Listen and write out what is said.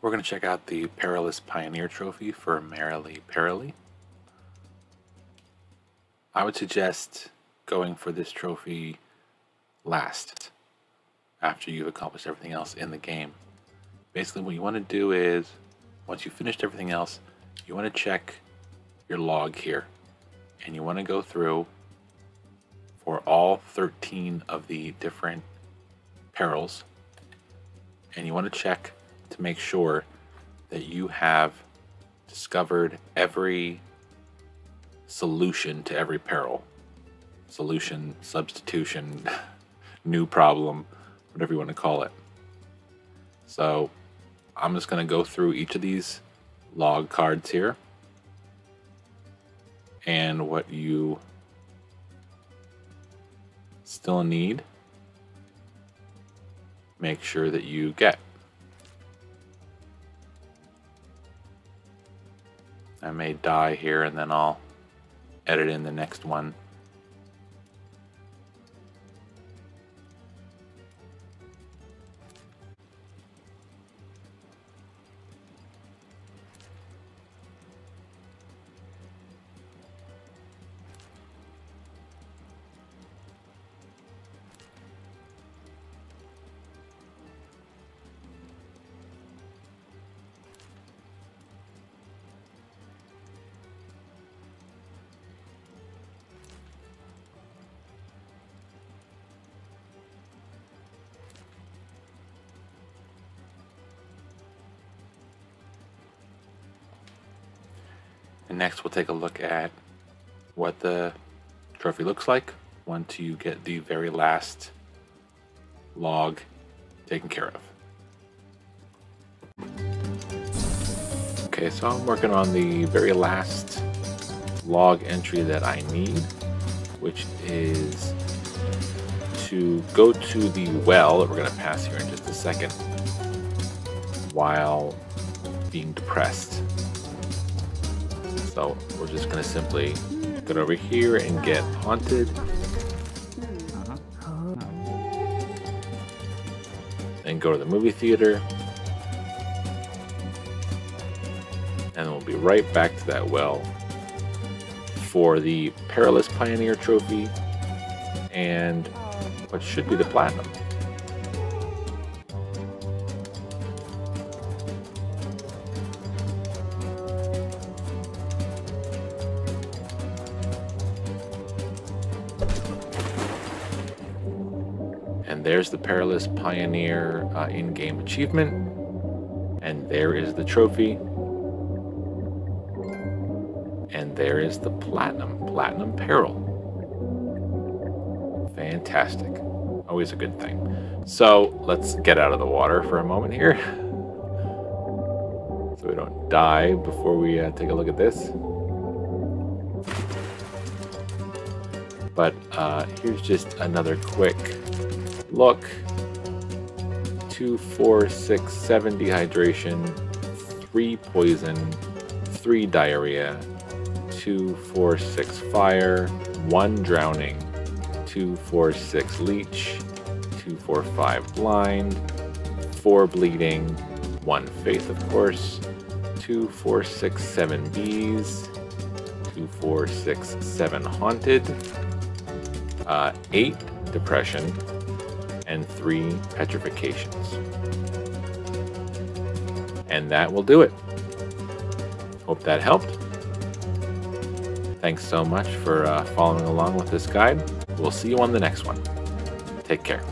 We're going to check out the Perilous Pioneer Trophy for Merrily Perilly. I would suggest going for this trophy last after you've accomplished everything else in the game. Basically what you want to do is once you've finished everything else you want to check your log here and you want to go through for all 13 of the different perils and you want to check to make sure that you have discovered every solution to every peril. Solution, substitution, new problem, whatever you want to call it. So I'm just going to go through each of these log cards here and what you still need make sure that you get. I may die here and then I'll edit in the next one. Next we'll take a look at what the trophy looks like once you get the very last log taken care of. Okay, so I'm working on the very last log entry that I need, which is to go to the well that we're going to pass here in just a second while being depressed. So we're just gonna simply get over here and get haunted. And go to the movie theater. And we'll be right back to that well for the Perilous Pioneer Trophy and what should be the Platinum. And there's the Perilous Pioneer uh, in-game achievement. And there is the trophy. And there is the Platinum, Platinum Peril. Fantastic. Always a good thing. So let's get out of the water for a moment here. so we don't die before we uh, take a look at this. But uh, here's just another quick look. Two, four, six, seven dehydration, three poison, three diarrhea, two, four, six fire, one drowning, two, four, six leech, two, four, five blind, four bleeding, one faith, of course, two, four, six, seven bees, two, four, six, seven haunted, uh, eight depression, and three petrifications. And that will do it. Hope that helped. Thanks so much for uh, following along with this guide. We'll see you on the next one. Take care.